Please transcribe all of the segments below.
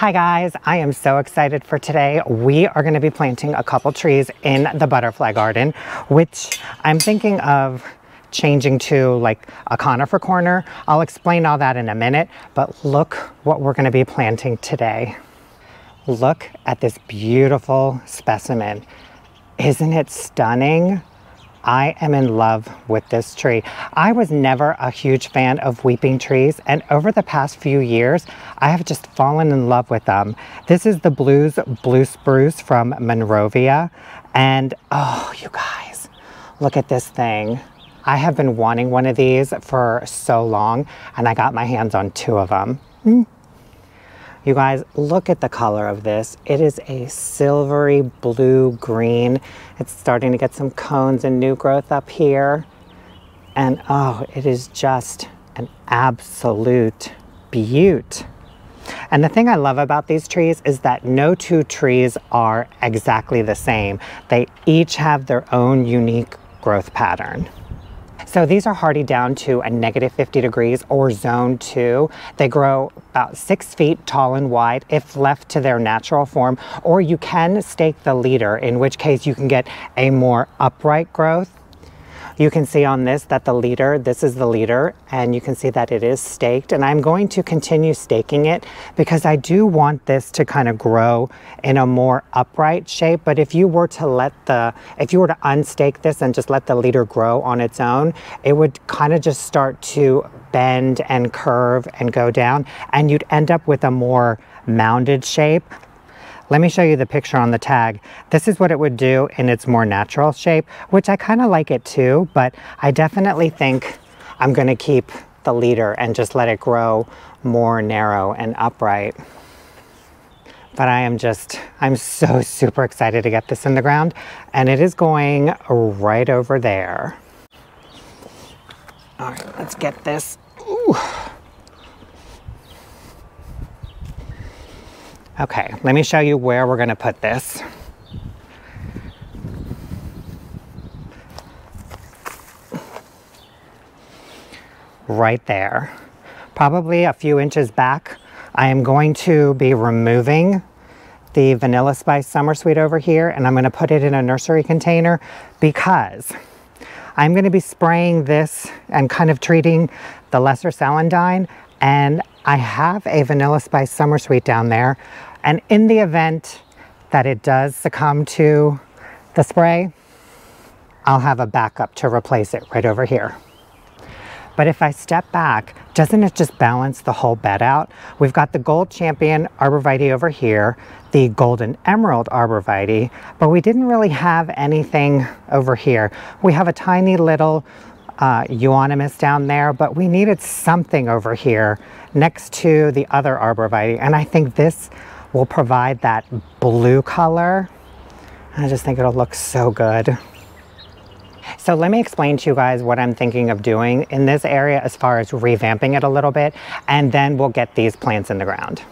Hi guys, I am so excited for today. We are going to be planting a couple trees in the butterfly garden, which I'm thinking of changing to like a conifer corner. I'll explain all that in a minute, but look what we're going to be planting today. Look at this beautiful specimen. Isn't it stunning? I am in love with this tree. I was never a huge fan of weeping trees and over the past few years I have just fallen in love with them. This is the Blues Blue Spruce from Monrovia and oh you guys look at this thing. I have been wanting one of these for so long and I got my hands on two of them. Mm. You guys, look at the color of this. It is a silvery blue green. It's starting to get some cones and new growth up here. And oh, it is just an absolute beaut. And the thing I love about these trees is that no two trees are exactly the same. They each have their own unique growth pattern. So these are hardy down to a negative 50 degrees or zone two. They grow about six feet tall and wide if left to their natural form, or you can stake the leader, in which case you can get a more upright growth you can see on this that the leader, this is the leader, and you can see that it is staked. And I'm going to continue staking it because I do want this to kind of grow in a more upright shape. But if you were to let the, if you were to unstake this and just let the leader grow on its own, it would kind of just start to bend and curve and go down and you'd end up with a more mounded shape. Let me show you the picture on the tag. This is what it would do in its more natural shape, which I kind of like it too, but I definitely think I'm gonna keep the leader and just let it grow more narrow and upright. But I am just, I'm so super excited to get this in the ground and it is going right over there. All right, let's get this. Ooh. Okay, let me show you where we're gonna put this. Right there. Probably a few inches back. I am going to be removing the Vanilla Spice Summer Sweet over here and I'm gonna put it in a nursery container because I'm gonna be spraying this and kind of treating the lesser celandine and I have a Vanilla Spice Summer Sweet down there and in the event that it does succumb to the spray, I'll have a backup to replace it right over here. But if I step back, doesn't it just balance the whole bed out? We've got the Gold Champion Arborvitae over here, the Golden Emerald Arborvitae, but we didn't really have anything over here. We have a tiny little uh, euonymus down there, but we needed something over here next to the other Arborvitae. And I think this will provide that blue color. I just think it'll look so good. So let me explain to you guys what I'm thinking of doing in this area as far as revamping it a little bit, and then we'll get these plants in the ground.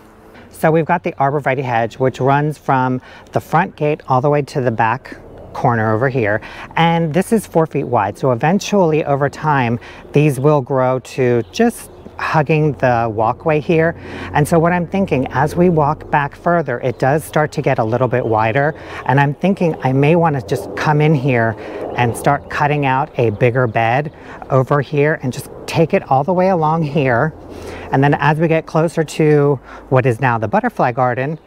So we've got the arborvitae hedge, which runs from the front gate all the way to the back corner over here. And this is four feet wide. So eventually over time, these will grow to just hugging the walkway here. And so what I'm thinking, as we walk back further, it does start to get a little bit wider. And I'm thinking I may want to just come in here and start cutting out a bigger bed over here and just take it all the way along here. And then as we get closer to what is now the butterfly garden,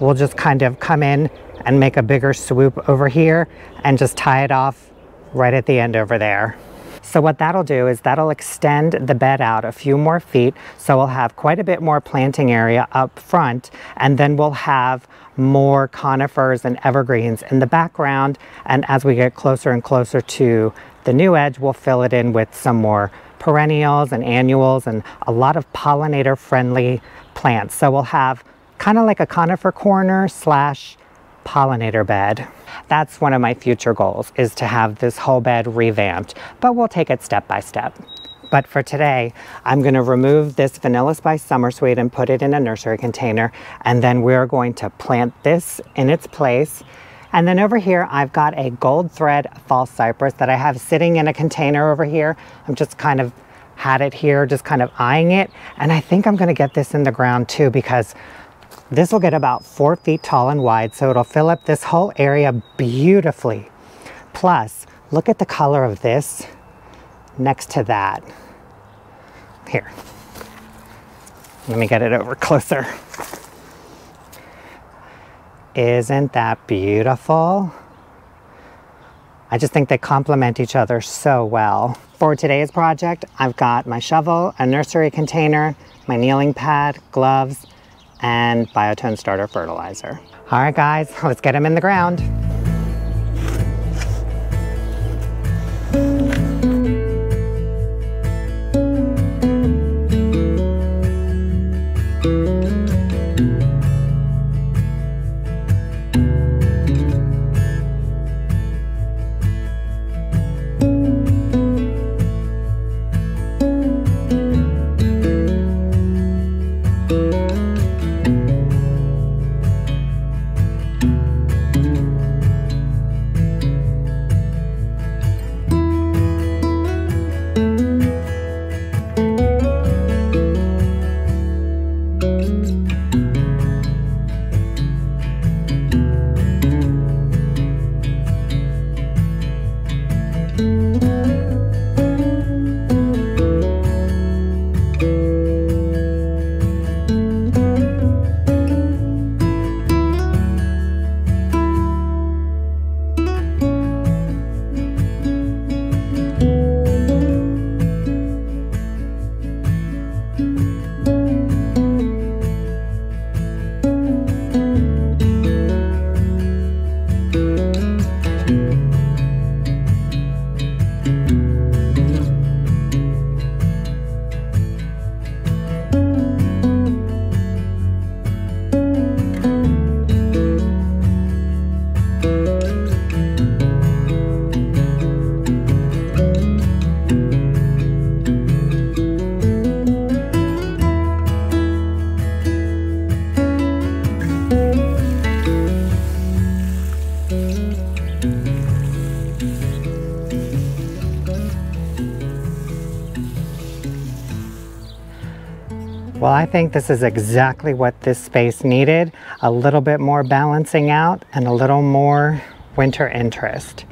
we'll just kind of come in and make a bigger swoop over here and just tie it off right at the end over there. So what that'll do is that'll extend the bed out a few more feet. So we'll have quite a bit more planting area up front and then we'll have more conifers and evergreens in the background. And as we get closer and closer to the new edge, we'll fill it in with some more perennials and annuals and a lot of pollinator friendly plants. So we'll have kind of like a conifer corner slash pollinator bed. That's one of my future goals is to have this whole bed revamped, but we'll take it step by step. But for today, I'm gonna remove this Vanilla Spice Summer Sweet and put it in a nursery container. And then we're going to plant this in its place. And then over here, I've got a gold thread false cypress that I have sitting in a container over here. I'm just kind of had it here, just kind of eyeing it. And I think I'm gonna get this in the ground too because This will get about four feet tall and wide, so it'll fill up this whole area beautifully. Plus, look at the color of this next to that. Here, let me get it over closer. Isn't that beautiful? I just think they complement each other so well. For today's project, I've got my shovel, a nursery container, my kneeling pad, gloves, and Biotone starter fertilizer. All right guys, let's get them in the ground. Well, I think this is exactly what this space needed. A little bit more balancing out and a little more winter interest.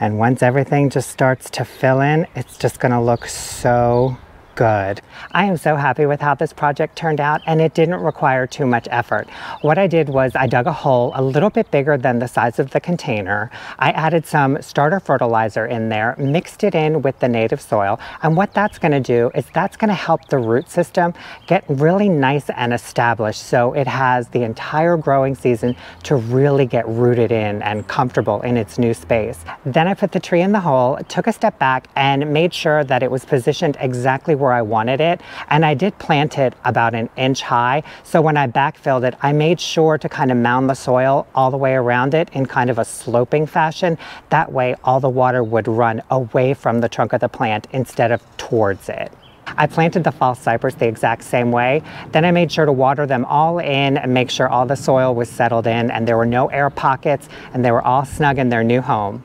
And once everything just starts to fill in, it's just gonna look so good. I am so happy with how this project turned out and it didn't require too much effort. What I did was I dug a hole a little bit bigger than the size of the container. I added some starter fertilizer in there, mixed it in with the native soil. And what that's gonna do is that's gonna help the root system get really nice and established so it has the entire growing season to really get rooted in and comfortable in its new space. Then I put the tree in the hole, took a step back and made sure that it was positioned exactly where I wanted it. And I did plant it about an inch high. So when I backfilled it, I made sure to kind of mound the soil all the way around it in kind of a sloping fashion. That way all the water would run away from the trunk of the plant instead of towards it. I planted the false cypress the exact same way. Then I made sure to water them all in and make sure all the soil was settled in and there were no air pockets and they were all snug in their new home.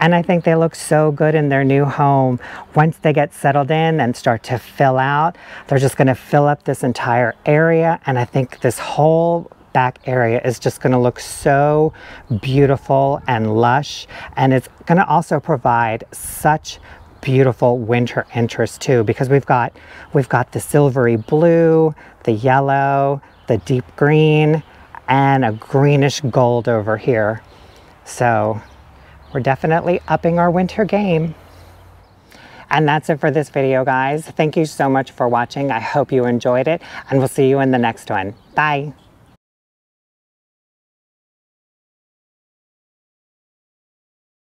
And I think they look so good in their new home. Once they get settled in and start to fill out, they're just gonna fill up this entire area. And I think this whole back area is just gonna look so beautiful and lush. And it's gonna also provide such beautiful winter interest too, because we've got, we've got the silvery blue, the yellow, the deep green, and a greenish gold over here. So we're definitely upping our winter game. And that's it for this video, guys. Thank you so much for watching. I hope you enjoyed it, and we'll see you in the next one. Bye.